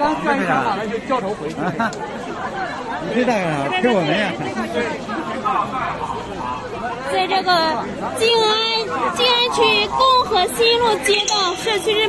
刚转一场完了就掉头回去。你这干啥？给我们呀。在这个静安静安区共和新路街道社区日。